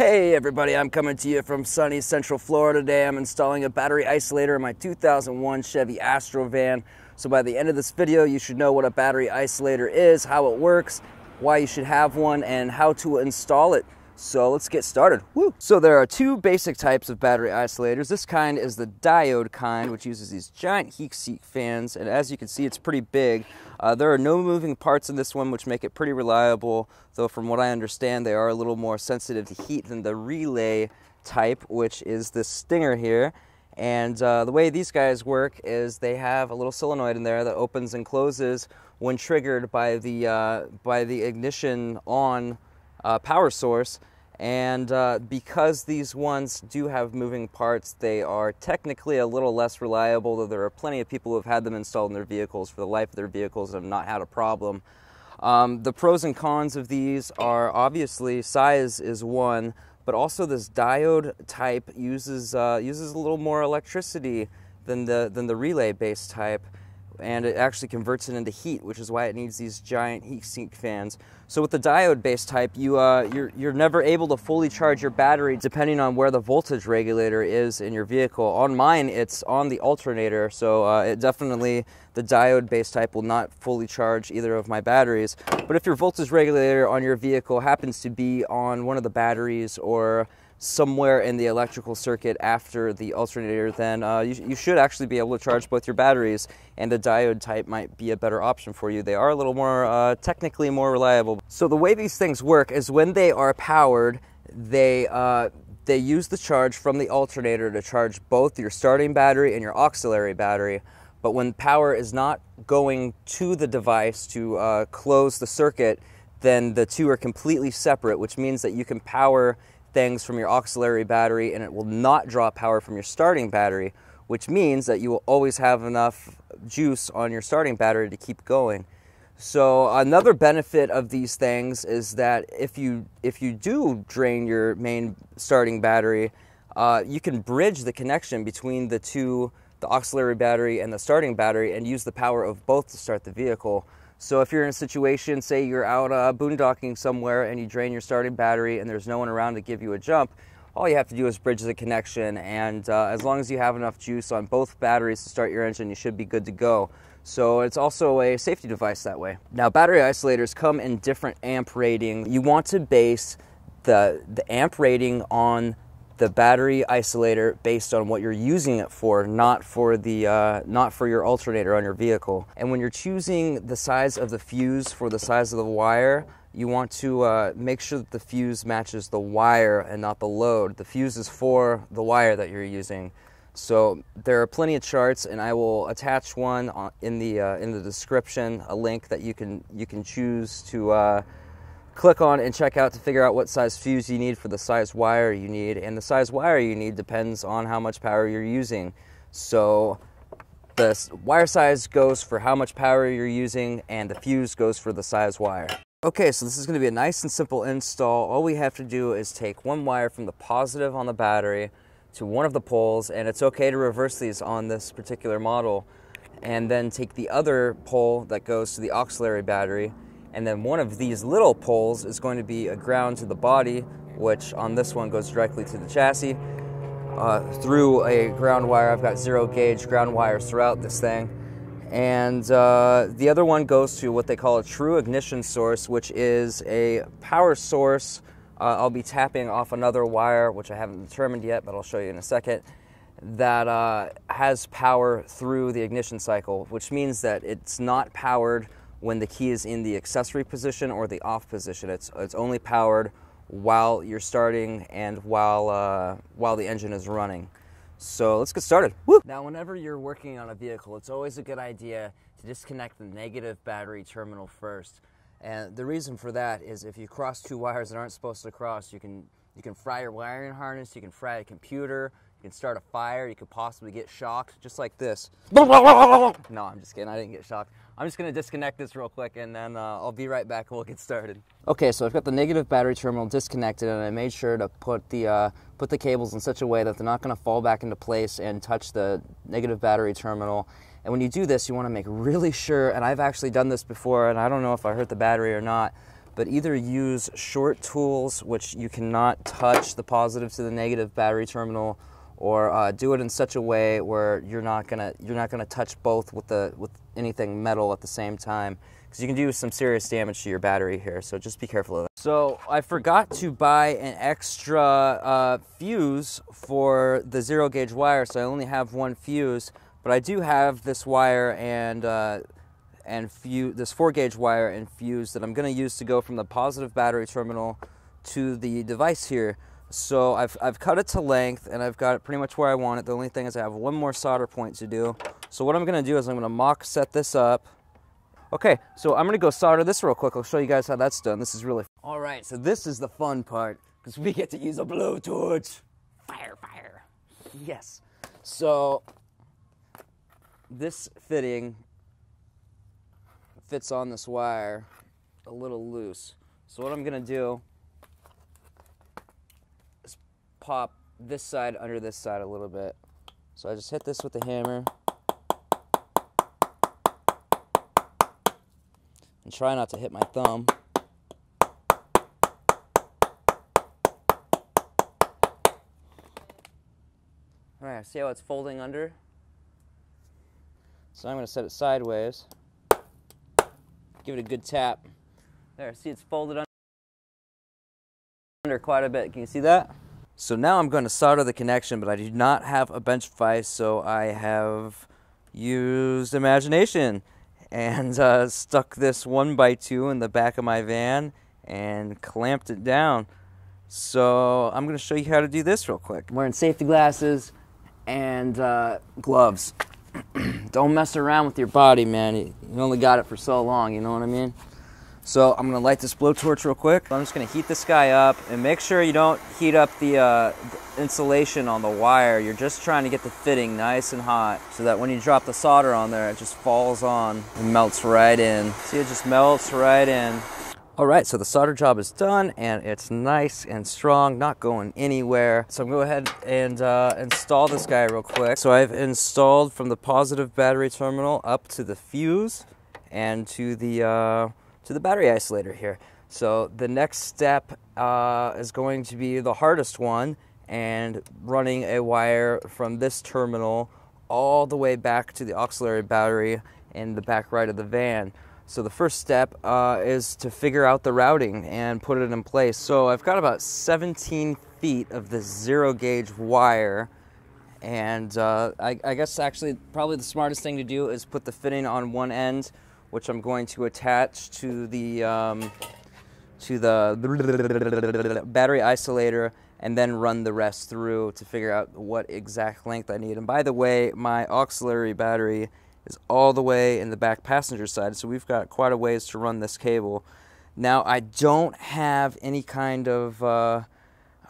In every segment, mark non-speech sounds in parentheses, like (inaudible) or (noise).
Hey everybody, I'm coming to you from sunny Central Florida today. I'm installing a battery isolator in my 2001 Chevy Astro van. So by the end of this video, you should know what a battery isolator is, how it works, why you should have one, and how to install it. So let's get started. Woo! So there are two basic types of battery isolators. This kind is the diode kind, which uses these giant heat sink fans, and as you can see, it's pretty big. Uh, there are no moving parts in this one, which make it pretty reliable, though from what I understand, they are a little more sensitive to heat than the relay type, which is the stinger here. And uh, the way these guys work is they have a little solenoid in there that opens and closes when triggered by the, uh, by the ignition on uh, power source. And uh, because these ones do have moving parts, they are technically a little less reliable, though there are plenty of people who have had them installed in their vehicles for the life of their vehicles and have not had a problem. Um, the pros and cons of these are obviously size is one, but also this diode type uses, uh, uses a little more electricity than the, than the relay-based type and it actually converts it into heat, which is why it needs these giant heat sink fans. So with the diode-based type, you, uh, you're, you're never able to fully charge your battery depending on where the voltage regulator is in your vehicle. On mine, it's on the alternator, so uh, it definitely, the diode-based type will not fully charge either of my batteries. But if your voltage regulator on your vehicle happens to be on one of the batteries or somewhere in the electrical circuit after the alternator, then uh, you, you, should actually be able to charge both your batteries, and the diode type might be a better option for you. They are a little more uh, technically more reliable. So the way these things work is when they are powered, they uh, they use the charge from the alternator to charge both your starting battery and your auxiliary battery. But when power is not going to the device to uh, close the circuit, then the two are completely separate, which means that you can power things from your auxiliary battery and it will not draw power from your starting battery, which means that you will always have enough juice on your starting battery to keep going. So another benefit of these things is that if you if you do drain your main starting battery, uh, you can bridge the connection between the two, the auxiliary battery and the starting battery, and use the power of both to start the vehicle. So if you're in a situation, say you're out uh, boondocking somewhere and you drain your starting battery and there's no one around to give you a jump, all you have to do is bridge the connection and uh, as long as you have enough juice on both batteries to start your engine, you should be good to go. So it's also a safety device that way. Now battery isolators come in different amp rating. You want to base the, the amp rating on the battery isolator based on what you're using it for, not for the uh, not for your alternator on your vehicle. And when you're choosing the size of the fuse for the size of the wire, you want to uh, make sure that the fuse matches the wire and not the load. The fuse is for the wire that you're using. So there are plenty of charts, and I will attach one in the uh, in the description, a link that you can you can choose to uh, click on and check out to figure out what size fuse you need for the size wire you need. And the size wire you need depends on how much power you're using. So the wire size goes for how much power you're using and the fuse goes for the size wire. Okay, so this is going to be a nice and simple install. All we have to do is take one wire from the positive on the battery to one of the poles, and it's okay to reverse these on this particular model, and then take the other pole that goes to the auxiliary battery and then one of these little poles is going to be a ground to the body, which on this one goes directly to the chassis. Uh, through a ground wire, I've got zero gauge ground wires throughout this thing. And uh, the other one goes to what they call a true ignition source, which is a power source. Uh, I'll be tapping off another wire, which I haven't determined yet, but I'll show you in a second, that uh, has power through the ignition cycle, which means that it's not powered when the key is in the accessory position or the off position. It's, it's only powered while you're starting and while, uh, while the engine is running. So let's get started. Woo! Now, whenever you're working on a vehicle, it's always a good idea to disconnect the negative battery terminal first. And the reason for that is if you cross two wires that aren't supposed to cross, you can, you can fry your wiring harness, you can fry a computer, you can start a fire, you could possibly get shocked, just like this. (laughs) No, I'm just kidding, I didn't get shocked. I'm just gonna disconnect this real quick and then uh, I'll be right back and we'll get started. Okay, so I've got the negative battery terminal disconnected and I made sure to put the, uh, put the cables in such a way that they're not gonna fall back into place and touch the negative battery terminal. And when you do this, you wanna make really sure, and I've actually done this before and I don't know if I hurt the battery or not, but either use short tools, which you cannot touch the positive to the negative battery terminal, or uh, do it in such a way where you're not gonna you're not gonna touch both with the with anything metal at the same time because you can do some serious damage to your battery here. So just be careful of that. So I forgot to buy an extra uh, fuse for the zero gauge wire, so I only have one fuse, but I do have this wire and. Uh, and fuse this four gauge wire and fuse that I'm to use to go from the positive battery terminal to the device here. So I've, I've cut it to length and I've got it pretty much where I want it. The only thing is I have one more solder point to do. So what I'm gonna do is I'm gonna mock set this up. Okay, so I'm gonna go solder this real quick. I'll show you guys how that's done. This is really, all right, so this is the fun part because we get to use a blowtorch. Fire, fire. Yes. So this fitting fits on this wire a little loose. So what I'm gonna do pop this side under this side a little bit. So I just hit this with the hammer. And try not to hit my thumb. Alright, see how it's folding under? So I'm going to set it sideways. Give it a good tap. There, see it's folded under quite a bit. Can you see that? So now I'm going to solder the connection, but I do not have a bench vise, so I have used imagination and uh, stuck this one by two in the back of my van and clamped it down. So I'm going to show you how to do this real quick. Wearing safety glasses and uh, gloves. (clears throat) don't mess around with your body, man. You, only got it for so long, you know what I mean? So I'm gonna light this blowtorch real quick. I'm just gonna heat this guy up and make sure you don't heat up the, uh, insulation on the wire. You're just trying to get the fitting nice and hot so that when you drop the solder on there, it just falls on and melts right in. See, it just melts right in. All right, so the solder job is done and it's nice and strong, not going anywhere. So I'm gonna go ahead and uh, install this guy real quick. So I've installed from the positive battery terminal up to the fuse and to the, uh, to the battery isolator here. So the next step uh, is going to be the hardest one and running a wire from this terminal all the way back to the auxiliary battery in the back right of the van. So the first step uh, is to figure out the routing and put it in place. So I've got about 17 feet of this zero gauge wire and uh, I, I, guess actually probably the smartest thing to do is put the fitting on one end which I'm going to attach to the um, to the battery isolator and then run the rest through to figure out what exact length I need. And by the way, my auxiliary battery is all the way in the back passenger side. So we've got quite a ways to run this cable. Now I don't have any kind of uh,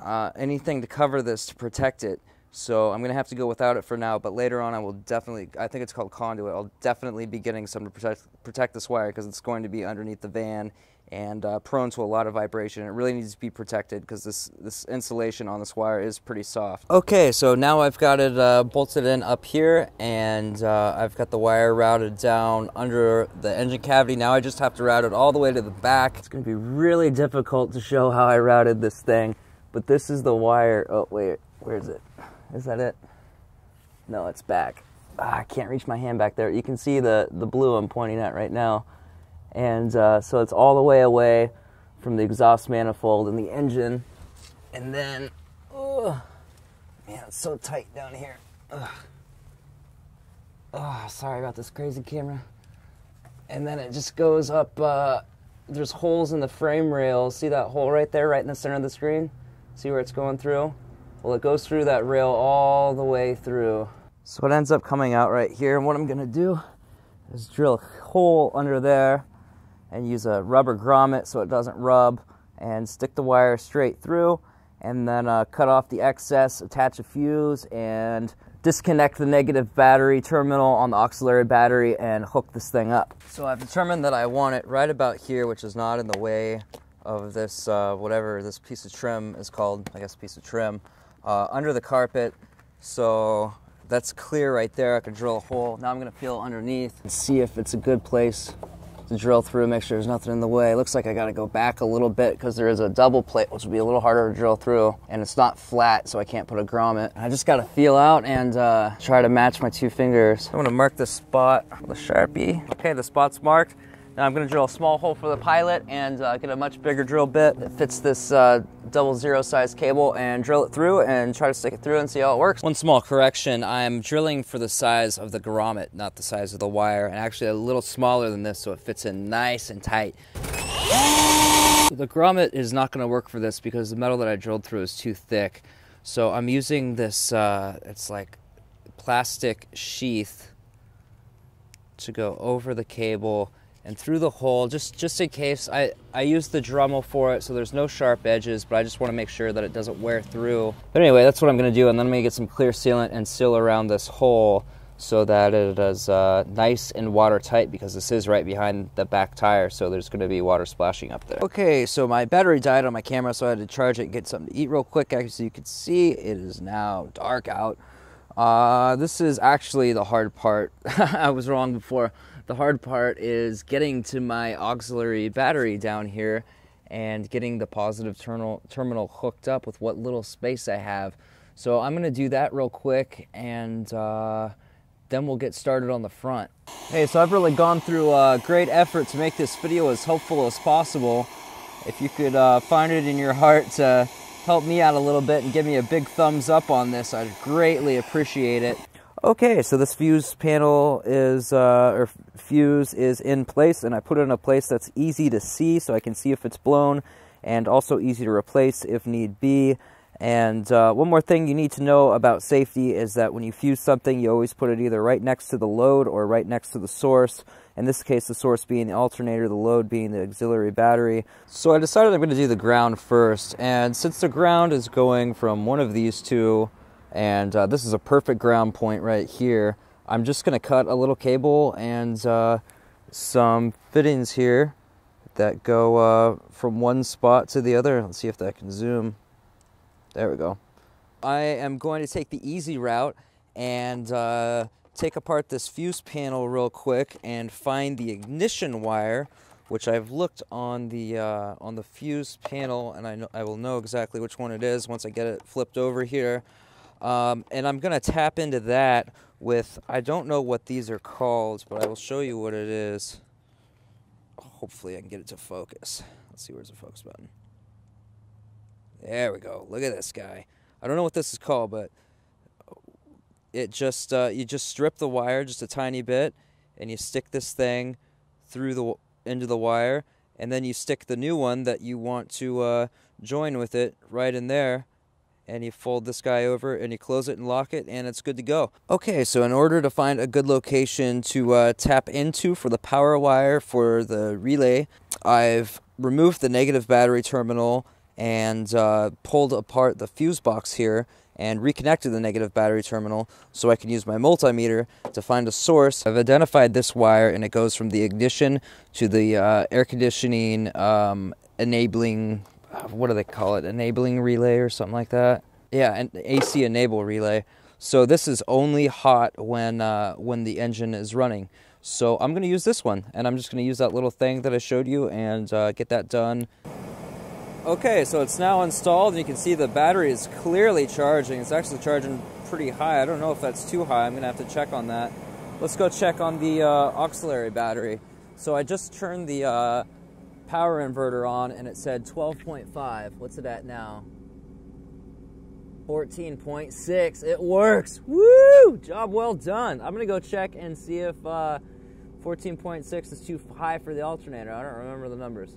uh, anything to cover this to protect it. So I'm to have to go without it for now, but later on I will definitely, I think it's called conduit, I'll definitely be getting some to protect, protect this wire because it's going to be underneath the van and uh, prone to a lot of vibration. It really needs to be protected because this, this insulation on this wire is pretty soft. Okay, so now I've got it uh, bolted in up here and uh, I've got the wire routed down under the engine cavity. Now I just have to route it all the way to the back. It's to be really difficult to show how I routed this thing, but this is the wire. Oh, wait, where is it? Is that it? No, it's back. Ah, I can't reach my hand back there. You can see the, the blue I'm pointing at right now. And uh, so it's all the way away from the exhaust manifold and the engine. And then, oh, man, it's so tight down here. Ugh. Oh, sorry about this crazy camera. And then it just goes up. Uh, there's holes in the frame rails. See that hole right there, right in the center of the screen? See where it's going through? Well, it goes through that rail all the way through. So it ends up coming out right here. And what I'm gonna do is drill a hole under there and use a rubber grommet so it doesn't rub and stick the wire straight through and then uh, cut off the excess, attach a fuse and disconnect the negative battery terminal on the auxiliary battery and hook this thing up. So I've determined that I want it right about here, which is not in the way of this, uh, whatever this piece of trim is called, I guess piece of trim, uh, under the carpet. So that's clear right there. I can drill a hole. Now I'm gonna feel underneath and see if it's a good place to drill through, make sure there's nothing in the way. It looks like I gotta go back a little bit because there is a double plate, which will be a little harder to drill through, and it's not flat, so I can't put a grommet. I just gotta feel out and uh, try to match my two fingers. I'm gonna mark this spot with a Sharpie. Okay, the spot's marked. Now I'm gonna drill a small hole for the pilot and uh, get a much bigger drill bit that fits this uh, double zero size cable and drill it through and try to stick it through and see how it works. One small correction, I'm drilling for the size of the grommet, not the size of the wire, and actually a little smaller than this so it fits in nice and tight. The grommet is not gonna work for this because the metal that I drilled through is too thick. So I'm using this, uh, it's like plastic sheath to go over the cable and through the hole just just in case I, I use the Dremel for it so there's no sharp edges but I just want to make sure that it doesn't wear through but anyway that's what I'm gonna do and then I'm gonna get some clear sealant and seal around this hole so that it is uh, nice and watertight because this is right behind the back tire so there's going to be water splashing up there. Okay so my battery died on my camera so I had to charge it and get something to eat real quick as you can see it is now dark out. Uh, this is actually the hard part. (laughs) I was wrong before. The hard part is getting to my auxiliary battery down here and getting the positive terminal, terminal hooked up with what little space I have. So I'm to do that real quick and uh, then we'll get started on the front. Hey, so I've really gone through a great effort to make this video as helpful as possible. If you could uh, find it in your heart to help me out a little bit and give me a big thumbs up on this, I'd greatly appreciate it. Okay, so this fuse panel is, uh, or fuse is in place, and I put it in a place that's easy to see so I can see if it's blown, and also easy to replace if need be. And uh, one more thing you need to know about safety is that when you fuse something, you always put it either right next to the load or right next to the source. In this case, the source being the alternator, the load being the auxiliary battery. So I decided I'm going to do the ground first. And since the ground is going from one of these two and uh, this is a perfect ground point right here. I'm just going to cut a little cable and uh, some fittings here that go uh, from one spot to the other. Let's see if that can zoom. There we go. I am going to take the easy route and uh, take apart this fuse panel real quick and find the ignition wire which I've looked on the uh, on the fuse panel and I, know, I will know exactly which one it is once I get it flipped over here. Um, and I'm going to tap into that with, I don't know what these are called, but I will show you what it is. Hopefully I can get it to focus. Let's see where's the focus button. There we go. Look at this guy. I don't know what this is called, but it just, uh, you just strip the wire just a tiny bit and you stick this thing through the, into the wire and then you stick the new one that you want to uh, join with it right in there and you fold this guy over and you close it and lock it and it's good to go. Okay, so in order to find a good location to uh, tap into for the power wire for the relay, I've removed the negative battery terminal and uh, pulled apart the fuse box here and reconnected the negative battery terminal so I can use my multimeter to find a source. I've identified this wire and it goes from the ignition to the uh, air conditioning um, enabling what do they call it? Enabling relay or something like that. Yeah, an AC enable relay. So this is only hot when uh, when the engine is running. So I'm going to use this one, and I'm just going to use that little thing that I showed you and uh, get that done. Okay, so it's now installed, and you can see the battery is clearly charging. It's actually charging pretty high. I don't know if that's too high. I'm going to have to check on that. Let's go check on the uh, auxiliary battery. So I just turned the uh, power inverter on and it said 12.5. What's it at now? 14.6. It works. Woo! Job well done. I'm going to go check and see if uh, 14.6 is too high for the alternator. I don't remember the numbers.